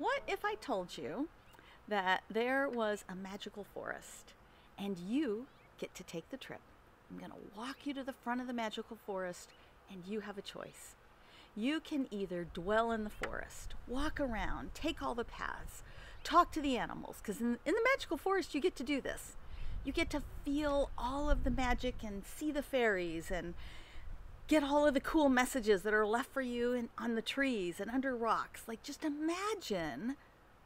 What if I told you that there was a magical forest and you get to take the trip? I'm going to walk you to the front of the magical forest and you have a choice. You can either dwell in the forest, walk around, take all the paths, talk to the animals, because in, in the magical forest you get to do this. You get to feel all of the magic and see the fairies and get all of the cool messages that are left for you in, on the trees and under rocks. Like, just imagine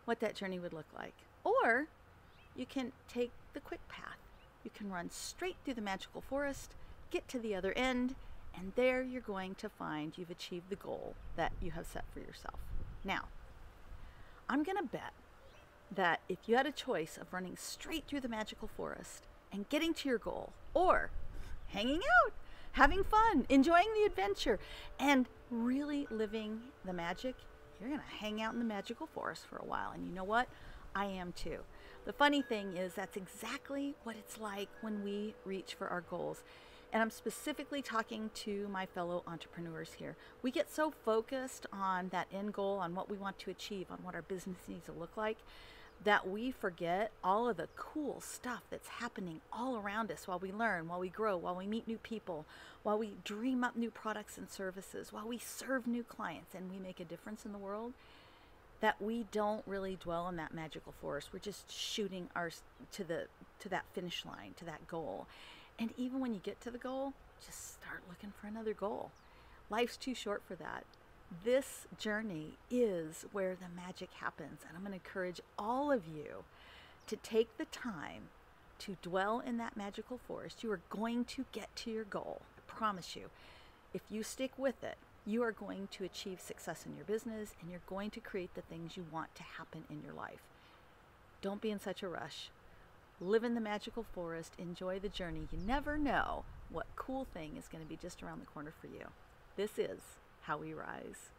what that journey would look like. Or you can take the quick path. You can run straight through the magical forest, get to the other end, and there you're going to find you've achieved the goal that you have set for yourself. Now, I'm going to bet that if you had a choice of running straight through the magical forest and getting to your goal, or hanging out having fun, enjoying the adventure, and really living the magic, you're going to hang out in the magical forest for a while. And you know what? I am too. The funny thing is, that's exactly what it's like when we reach for our goals. And I'm specifically talking to my fellow entrepreneurs here. We get so focused on that end goal, on what we want to achieve, on what our business needs to look like, that we forget all of the cool stuff that's happening all around us while we learn, while we grow, while we meet new people, while we dream up new products and services, while we serve new clients and we make a difference in the world. That we don't really dwell in that magical forest. We're just shooting our to the to that finish line, to that goal. And even when you get to the goal, just start looking for another goal. Life's too short for that this journey is where the magic happens. And I'm going to encourage all of you to take the time to dwell in that magical forest. You are going to get to your goal. I promise you. If you stick with it, you are going to achieve success in your business and you're going to create the things you want to happen in your life. Don't be in such a rush. Live in the magical forest, enjoy the journey. You never know what cool thing is going to be just around the corner for you. This is how we rise.